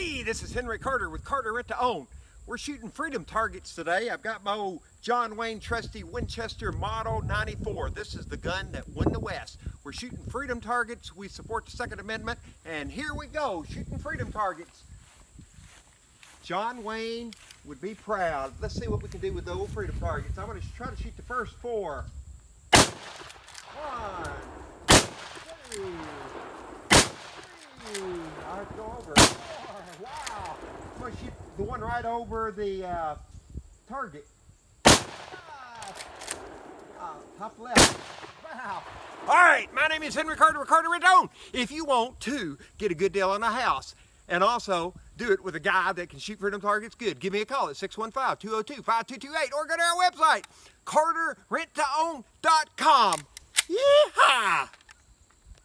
Hey, this is Henry Carter with Carter Rent to Own. We're shooting freedom targets today. I've got my old John Wayne trusty Winchester Model 94. This is the gun that won the West. We're shooting freedom targets. We support the Second Amendment. And here we go, shooting freedom targets. John Wayne would be proud. Let's see what we can do with the old freedom targets. I'm going to try to shoot the first four. One, two, three. I have to go over. To shoot the one right over the uh, target. Uh, top left. Wow. All right, my name is Henry Carter Carter Redone. If you want to get a good deal on a house and also do it with a guy that can shoot freedom targets good, give me a call at 615-202-5228 or go to our website, carterrenttoown.com. Yeehaw!